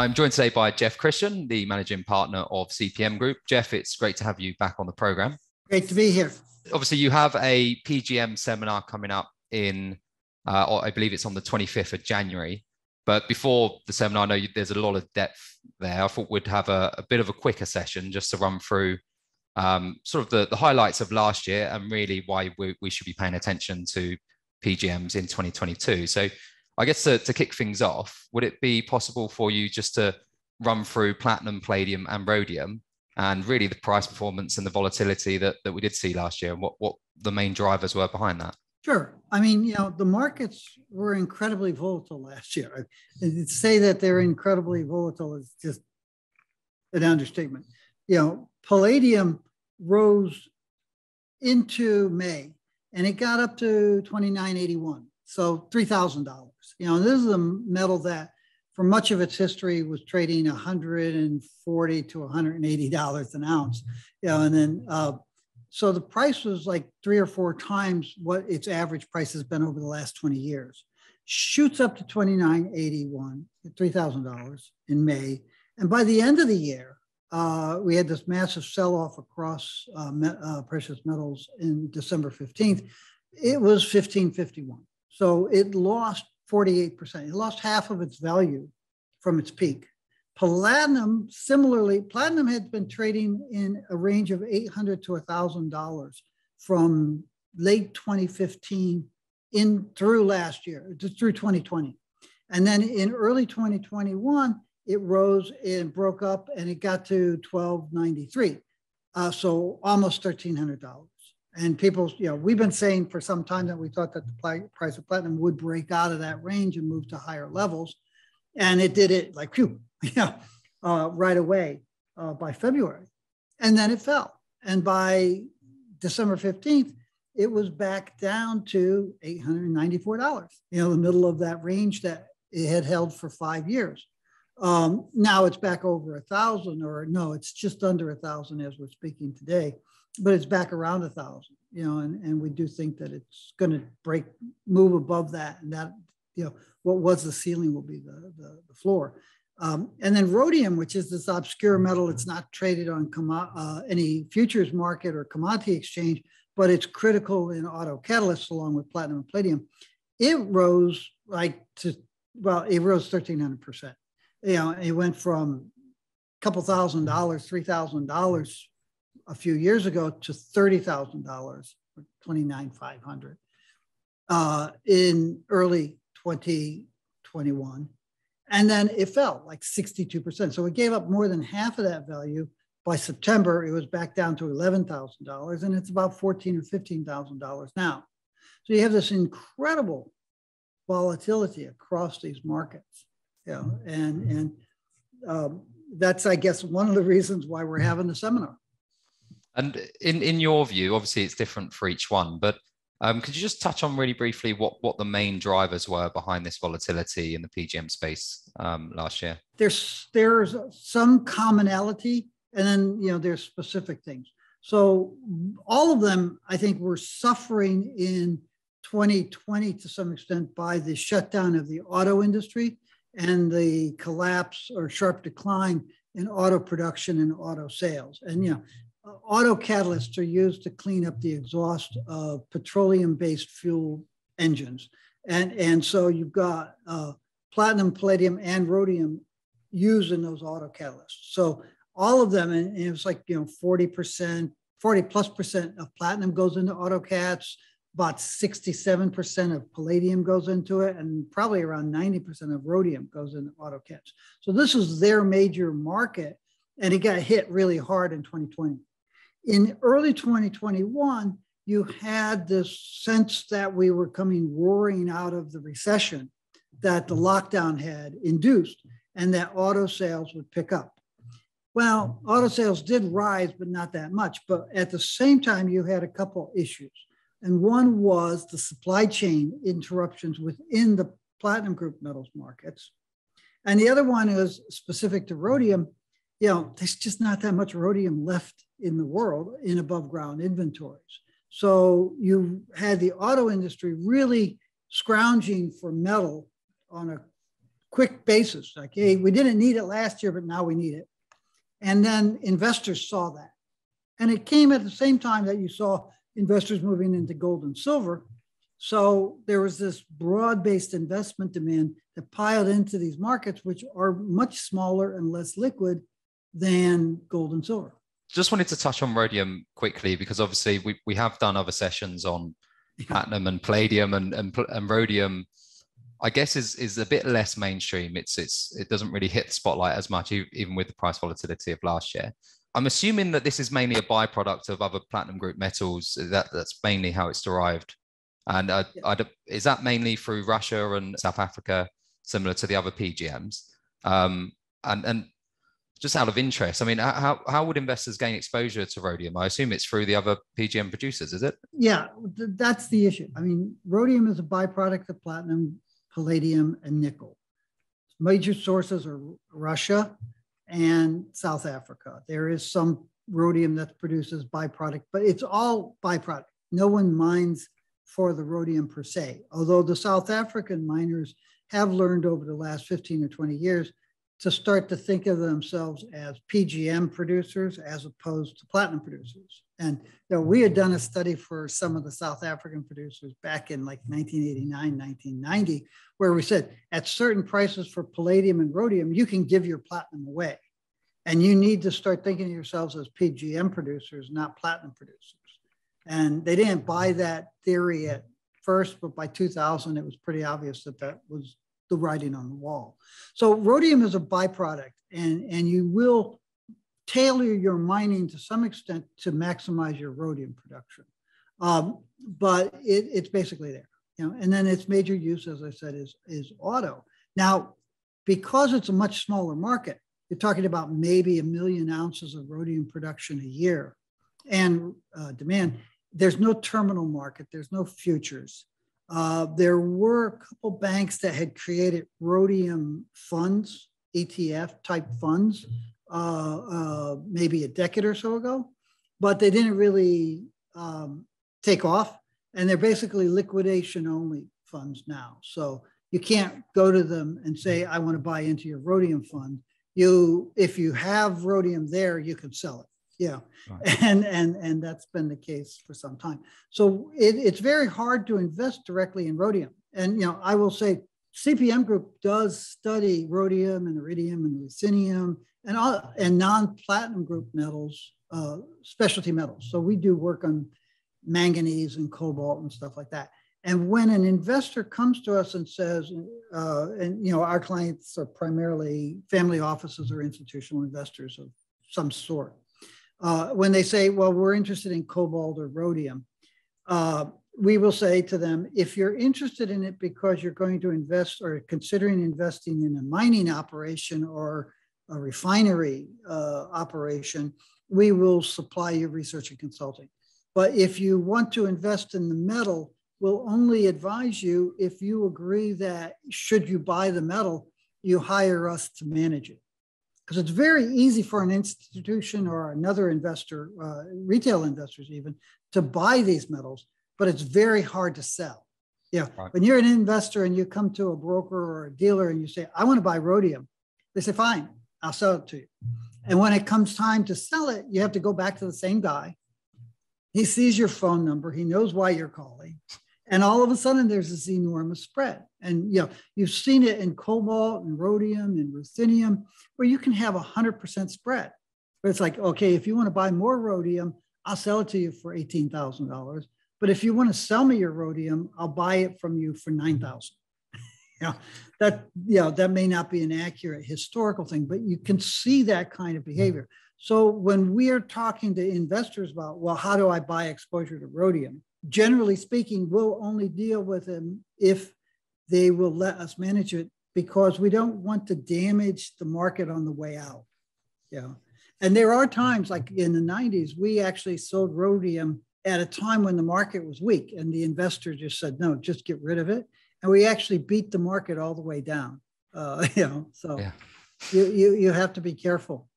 I'm joined today by Jeff Christian, the managing partner of CPM Group. Jeff, it's great to have you back on the program. Great to be here. Obviously, you have a PGM seminar coming up in, uh, I believe it's on the 25th of January. But before the seminar, I know you, there's a lot of depth there. I thought we'd have a, a bit of a quicker session just to run through um, sort of the, the highlights of last year and really why we, we should be paying attention to PGMs in 2022. So I guess to, to kick things off, would it be possible for you just to run through platinum, palladium, and rhodium, and really the price performance and the volatility that, that we did see last year, and what, what the main drivers were behind that? Sure. I mean, you know, the markets were incredibly volatile last year. To say that they're incredibly volatile is just an understatement. You know, palladium rose into May and it got up to 2981 so $3000 you know this is a metal that for much of its history was trading 140 to 180 dollars an ounce you know and then uh, so the price was like three or four times what its average price has been over the last 20 years. Shoots up to 2981 $3000 in may. And by the end of the year uh, we had this massive sell-off across uh, me- uh, precious metals in december 15th it was 1551 so it lost 48%. It lost half of its value from its peak. Platinum, similarly, platinum had been trading in a range of 800 to $1,000 from late 2015 in through last year, through 2020. And then in early 2021, it rose and broke up and it got to 1293. Uh, so almost $1,300 and people, you know, we've been saying for some time that we thought that the price of platinum would break out of that range and move to higher levels. And it did it like, phew, yeah, uh, right away uh, by February. And then it fell. And by December 15th, it was back down to $894, you know, the middle of that range that it had held for five years. Um, now it's back over a thousand, or no, it's just under a thousand as we're speaking today but it's back around a thousand, you know, and, and we do think that it's going to break, move above that, and that, you know, what was the ceiling will be the, the, the floor. Um, and then rhodium, which is this obscure metal, it's not traded on uh, any futures market or commodity exchange, but it's critical in auto catalysts along with platinum and palladium. It rose like to, well, it rose 1300%. You know, it went from a couple thousand dollars, $3,000 a few years ago to $30,000 or 29,500 uh, in early 2021. And then it fell like 62%. So it gave up more than half of that value. By September, it was back down to $11,000 and it's about $14 or $15,000 now. So you have this incredible volatility across these markets. Know, and and um, that's, I guess, one of the reasons why we're having the seminar. And in in your view, obviously it's different for each one, but um, could you just touch on really briefly what what the main drivers were behind this volatility in the PGM space um, last year? There's there's some commonality, and then you know there's specific things. So all of them, I think, were suffering in 2020 to some extent by the shutdown of the auto industry and the collapse or sharp decline in auto production and auto sales. And you know, auto catalysts are used to clean up the exhaust of petroleum-based fuel engines. And, and so you've got uh, platinum, palladium, and rhodium used in those auto catalysts. So all of them, and it was like, you know, 40%, 40 plus percent of platinum goes into auto cats, about 67% of palladium goes into it, and probably around 90% of rhodium goes into auto cats. So this is their major market, and it got hit really hard in 2020 in early 2021, you had this sense that we were coming roaring out of the recession that the lockdown had induced and that auto sales would pick up. Well, auto sales did rise, but not that much. But at the same time, you had a couple issues. And one was the supply chain interruptions within the platinum group metals markets. And the other one is specific to rhodium. You know, there's just not that much rhodium left in the world in above ground inventories. So you had the auto industry really scrounging for metal on a quick basis. Like, hey, we didn't need it last year, but now we need it. And then investors saw that. And it came at the same time that you saw investors moving into gold and silver. So there was this broad based investment demand that piled into these markets, which are much smaller and less liquid than gold and silver. Just wanted to touch on rhodium quickly because obviously we, we have done other sessions on platinum and palladium and, and, and rhodium I guess is is a bit less mainstream. It's it's it doesn't really hit the spotlight as much, even with the price volatility of last year. I'm assuming that this is mainly a byproduct of other platinum group metals. That that's mainly how it's derived. And uh, yeah. is that mainly through Russia and South Africa, similar to the other PGMs? Um, and and just out of interest, I mean, how how would investors gain exposure to rhodium? I assume it's through the other PGM producers, is it? Yeah, that's the issue. I mean, rhodium is a byproduct of platinum palladium, and nickel. Major sources are Russia and South Africa. There is some rhodium that produces byproduct, but it's all byproduct. No one mines for the rhodium per se, although the South African miners have learned over the last 15 or 20 years to start to think of themselves as PGM producers as opposed to platinum producers. And you know, we had done a study for some of the South African producers back in like 1989, 1990, where we said at certain prices for palladium and rhodium, you can give your platinum away. And you need to start thinking of yourselves as PGM producers, not platinum producers. And they didn't buy that theory at first, but by 2000, it was pretty obvious that that was the writing on the wall. So rhodium is a byproduct, and, and you will tailor your mining to some extent to maximize your rhodium production. Um, but it, it's basically there. You know, and then its major use, as I said, is, is auto. Now, because it's a much smaller market, you're talking about maybe a million ounces of rhodium production a year and uh, demand. There's no terminal market, there's no futures. Uh, there were a couple banks that had created rhodium funds, ETF type funds, uh, uh, maybe a decade or so ago, but they didn't really um, take off. And they're basically liquidation only funds now. So you can't go to them and say, I want to buy into your rhodium fund. You, if you have rhodium there, you can sell it. Yeah, right. and and and that's been the case for some time. So it, it's very hard to invest directly in rhodium. And you know, I will say CPM Group does study rhodium and iridium and ruthenium and all, and non-platinum group metals, uh, specialty metals. So we do work on manganese and cobalt and stuff like that. And when an investor comes to us and says, uh, and you know, our clients are primarily family offices or institutional investors of some sort. Uh, when they say, well, we're interested in cobalt or rhodium, uh, we will say to them, if you're interested in it because you're going to invest or considering investing in a mining operation or a refinery uh, operation, we will supply you research and consulting. But if you want to invest in the metal, we'll only advise you if you agree that should you buy the metal, you hire us to manage it. Because it's very easy for an institution or another investor, uh, retail investors even, to buy these metals, but it's very hard to sell. Yeah, right. when you're an investor and you come to a broker or a dealer and you say, I want to buy rhodium, they say, fine, I'll sell it to you. And when it comes time to sell it, you have to go back to the same guy. He sees your phone number, he knows why you're calling. And all of a sudden, there's this enormous spread. And you know, you've seen it in cobalt and rhodium and ruthenium, where you can have a 100% spread. But it's like, okay, if you want to buy more rhodium, I'll sell it to you for $18,000. But if you want to sell me your rhodium, I'll buy it from you for 9000 you know, that you know that may not be an accurate historical thing, but you can see that kind of behavior. So when we are talking to investors about, well, how do I buy exposure to rhodium? Generally speaking, we'll only deal with them if they will let us manage it because we don't want to damage the market on the way out. Yeah. And there are times like in the 90s, we actually sold rhodium at a time when the market was weak and the investor just said, no, just get rid of it and we actually beat the market all the way down. Uh, you know, so yeah. you, you you have to be careful.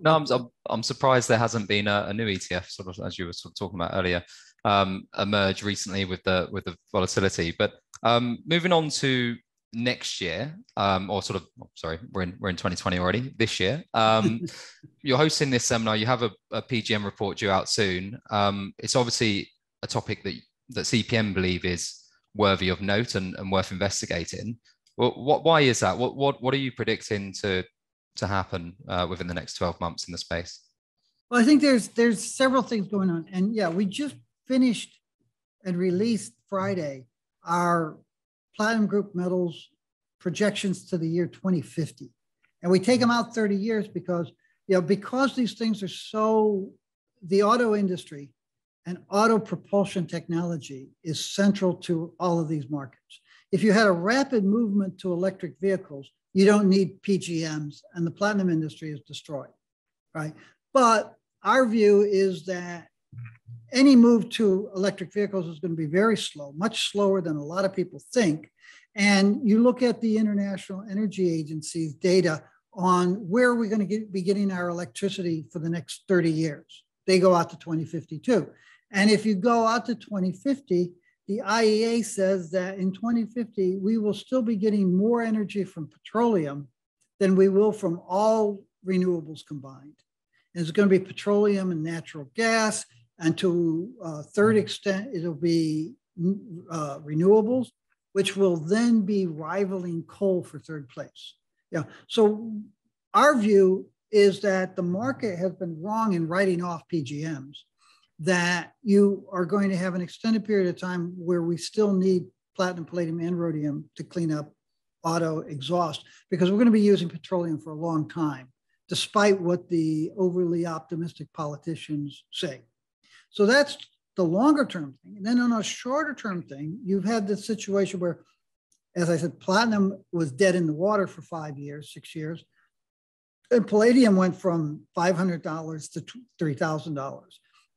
No, I'm, I'm surprised there hasn't been a, a, new ETF, sort of as you were sort of talking about earlier, um, emerge recently with the with the volatility. But um, moving on to next year, um, or sort of, oh, sorry, we're in we're in 2020 already. This year, um, you're hosting this seminar. You have a, a PGM report due out soon. Um, it's obviously a topic that that CPM believe is worthy of note and, and worth investigating. Well, what why is that? What what what are you predicting to to happen uh, within the next 12 months in the space? Well, I think there's there's several things going on, and yeah, we just finished and released Friday our platinum group metals projections to the year 2050, and we take them out 30 years because you know because these things are so the auto industry and auto propulsion technology is central to all of these markets. If you had a rapid movement to electric vehicles, you don't need PGMs, and the platinum industry is destroyed, right? But our view is that any move to electric vehicles is going to be very slow, much slower than a lot of people think. And you look at the International Energy Agency's data on where we're going to get, be getting our electricity for the next 30 years. They go out to 2052. And if you go out to 2050, the IEA says that in 2050, we will still be getting more energy from petroleum than we will from all renewables combined. And it's going to be petroleum and natural gas. And to a third mm-hmm. extent, it'll be mm, uh, renewables, which will then be rivaling coal for third place. Yeah. So our view is that the market has been wrong in writing off PGMs that you are going to have an extended period of time where we still need platinum, palladium, and rhodium to clean up auto exhaust because we're going to be using petroleum for a long time, despite what the overly optimistic politicians say. So that's the longer term thing. And then on a shorter term thing, you've had this situation where, as I said, platinum was dead in the water for five years, six years. And palladium went from $500 to $3,000.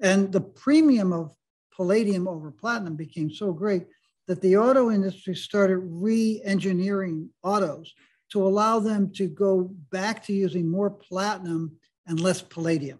And the premium of palladium over platinum became so great that the auto industry started re engineering autos to allow them to go back to using more platinum and less palladium.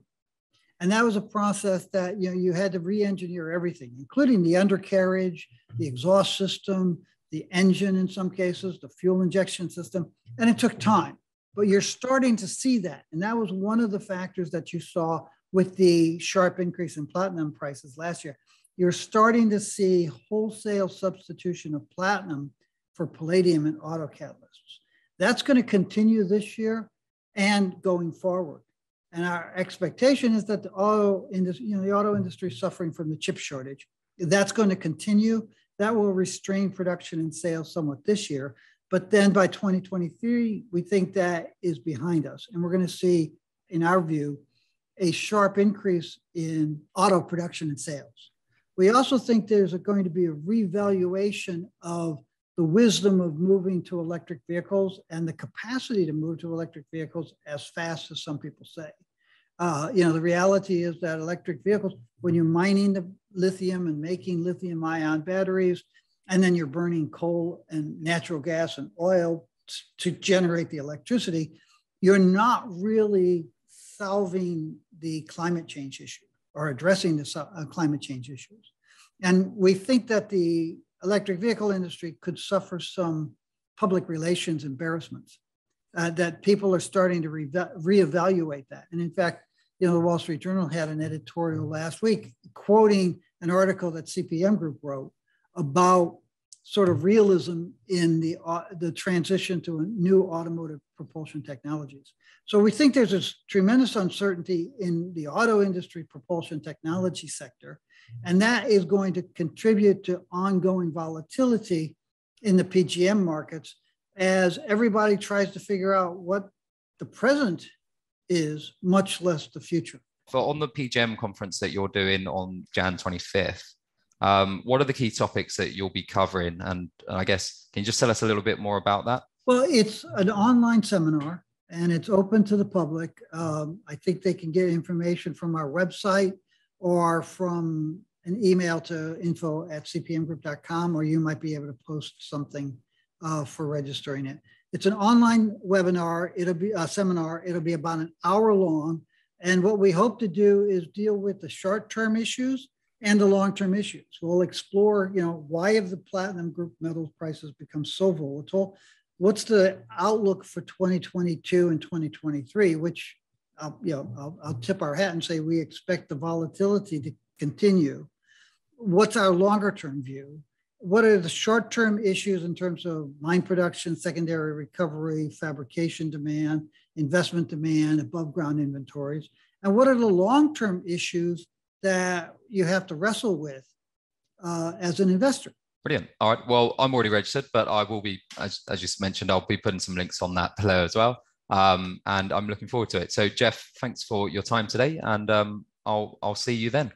And that was a process that you know you had to re-engineer everything, including the undercarriage, the exhaust system, the engine in some cases, the fuel injection system, and it took time. But you're starting to see that, and that was one of the factors that you saw with the sharp increase in platinum prices last year, you're starting to see wholesale substitution of platinum for palladium and auto catalysts. That's going to continue this year and going forward. And our expectation is that the auto industry, you know, the auto industry is suffering from the chip shortage. That's going to continue. That will restrain production and sales somewhat this year. But then by 2023, we think that is behind us. And we're going to see, in our view, a sharp increase in auto production and sales. We also think there's going to be a revaluation of the wisdom of moving to electric vehicles and the capacity to move to electric vehicles as fast as some people say. Uh, you know, the reality is that electric vehicles, when you're mining the lithium and making lithium ion batteries, and then you're burning coal and natural gas and oil to generate the electricity, you're not really solving the climate change issue or addressing the uh, climate change issues. And we think that the electric vehicle industry could suffer some public relations embarrassments, uh, that people are starting to re- reevaluate that. And in fact, you know, the Wall Street Journal had an editorial last week quoting an article that CPM Group wrote about sort of realism in the, uh, the transition to a new automotive propulsion technologies. So we think there's a tremendous uncertainty in the auto industry propulsion technology sector, and that is going to contribute to ongoing volatility in the PGM markets as everybody tries to figure out what the present is, much less the future. For on the PGM conference that you're doing on Jan 25th, um, what are the key topics that you'll be covering? And I guess, can you just tell us a little bit more about that? Well, it's an online seminar and it's open to the public. Um, I think they can get information from our website or from an email to info at cpmgroup.com, or you might be able to post something uh, for registering it. It's an online webinar. It'll be a seminar. It'll be about an hour long. And what we hope to do is deal with the short term issues and the long-term issues. We'll explore, you know, why have the platinum group metals prices become so volatile? What's the outlook for 2022 and 2023? Which, I'll, you know, I'll, I'll tip our hat and say we expect the volatility to continue. What's our longer-term view? What are the short-term issues in terms of mine production, secondary recovery, fabrication demand, investment demand, above ground inventories? And what are the long-term issues that you have to wrestle with uh, as an investor. Brilliant. All right. Well, I'm already registered, but I will be, as, as you mentioned, I'll be putting some links on that below as well. Um, and I'm looking forward to it. So, Jeff, thanks for your time today, and um, I'll I'll see you then.